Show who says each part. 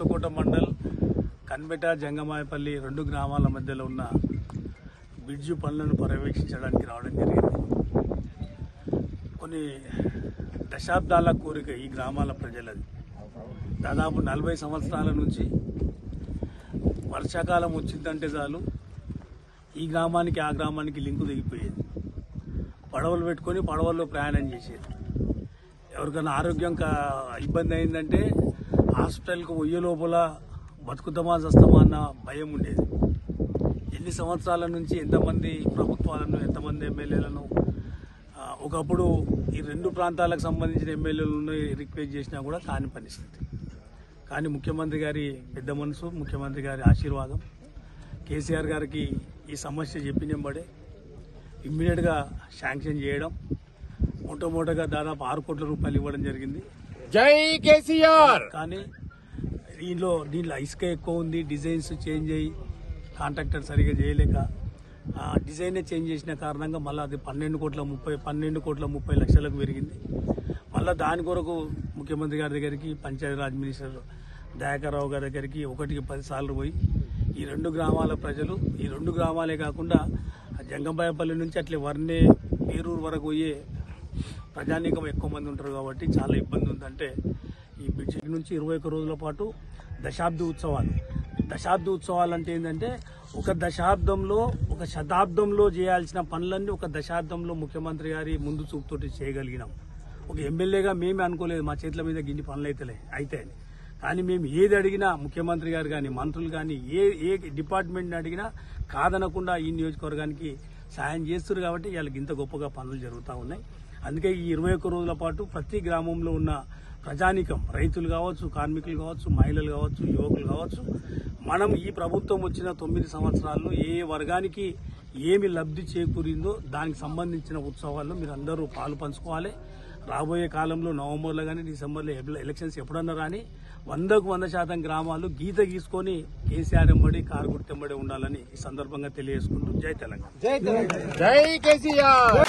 Speaker 1: కొత్తకోట మండల్ కన్బెట జంగమాయపల్లి రెండు గ్రామాల మధ్యలో ఉన్న బిడ్జు పనులను పర్యవేక్షించడానికి రావడం జరిగింది. కొన్ని దశాబ్దాల కోరిక ఈ గ్రామాల ప్రజలది. దాదాపు నలభై సంవత్సరాల నుంచి వర్షాకాలం వచ్చిందంటే చాలు. ఈ గ్రామానికి ఆ గ్రామానికి లింకు దిగిపోయేది. పడవలు పెట్టుకొని పడవల్లో ప్రయాణం చేసేది. ఎవరికైనా ఆరోగ్యం ఇబ్బంది అయిందంటే హాస్పిటల్కి పోయే లోపల బతుకుతామా చస్తామా అన్న భయం ఉండేది. ఎన్ని సంవత్సరాల నుంచి ఎంతమంది ప్రభుత్వాలను ఎంతమంది ఎమ్మెల్యేలను ఒకప్పుడు ఈ రెండు ప్రాంతాలకు సంబంధించిన ఎమ్మెల్యేలను రిక్వెస్ట్ చేసినా కూడా కాని పరిస్థితి. కానీ ముఖ్యమంత్రి గారి పెద్ద మనసు ముఖ్యమంత్రి గారి ఆశీర్వాదం. కేసీఆర్ గారికి ఈ సమస్య చెప్పినంబడే ఇమ్మీడియట్గా శాంక్షన్ చేయడం మొట్టమొదటగా దాదాపు ఆరు కోట్ల రూపాయలు ఇవ్వడం జరిగింది.
Speaker 2: జై కేసీఆర్!
Speaker 1: కానీ దీనిలో దీనిలో ఇసుక ఎక్కువ ఉంది డిజైన్స్ చేంజ్ అయ్యి కాంట్రాక్టర్ సరిగా చేయలేక ఆ డిజైనే చేంజ్ చేసిన కారణంగా మళ్ళీ అది పన్నెండు కోట్ల ముప్పై పన్నెండు కోట్ల ముప్పై లక్షలకు పెరిగింది. మళ్ళీ దాని కొరకు ముఖ్యమంత్రి గారి దగ్గరికి పంచాయతీరాజ్ మినిస్టర్ దయాకర్రావు గారి దగ్గరికి ఒకటికి పదిసార్లు పోయి ఈ రెండు గ్రామాల ప్రజలు ఈ రెండు గ్రామాలే కాకుండా జంగంబాయపల్లి నుంచి అట్లే వర్ణే పేరూరు వరకు పోయే ప్రజానీకం ఎక్కువ మంది ఉంటారు కాబట్టి చాలా ఇబ్బంది ఉందంటే ఈ బ్రిడ్జి నుంచి ఇరవై ఒక్క రోజుల పాటు దశాబ్ది ఉత్సవాలు. దశాబ్ది ఉత్సవాలు అంటే ఏంటంటే ఒక దశాబ్దంలో ఒక శతాబ్దంలో చేయాల్సిన పనులన్నీ ఒక దశాబ్దంలో ముఖ్యమంత్రి గారి ముందు చూపుతోటి చేయగలిగినాం. ఒక ఎమ్మెల్యేగా మేమే అనుకోలేదు మా చేతుల మీద గిన్ని పనులు అయితేలే అయితే కానీ మేము ఏది అడిగినా ముఖ్యమంత్రి గారు కానీ మంత్రులు కానీ ఏ ఏ డిపార్ట్మెంట్ని అడిగినా కాదనకుండా ఈ నియోజకవర్గానికి సాయం చేస్తున్నారు కాబట్టి వాళ్ళకి ఇంత గొప్పగా పనులు జరుగుతూ ఉన్నాయి. అందుకే ఈ ఇరవై ఒక్క రోజుల పాటు ప్రతి గ్రామంలో ఉన్న ప్రజానికం రైతులు కావచ్చు కార్మికులు కావచ్చు మహిళలు కావచ్చు యువకులు కావచ్చు మనం ఈ ప్రభుత్వం వచ్చిన తొమ్మిది సంవత్సరాల్లో ఏ వర్గానికి ఏమి లబ్ధి చేకూరిందో దానికి సంబంధించిన ఉత్సవాల్లో మీరు అందరూ పాలు పంచుకోవాలి. రాబోయే కాలంలో నవంబర్లో కానీ డిసెంబర్లో ఎలక్షన్స్ ఎప్పుడన్నా రాని వందకు వంద శాతం గ్రామాలు గీత గీసుకొని కేసీఆర్ ఎంబడి కారు గుర్తెంబడి ఉండాలని ఈ సందర్భంగా తెలియజేసుకుంటూ జై తెలంగాణ.
Speaker 2: జై కేసీఆర్.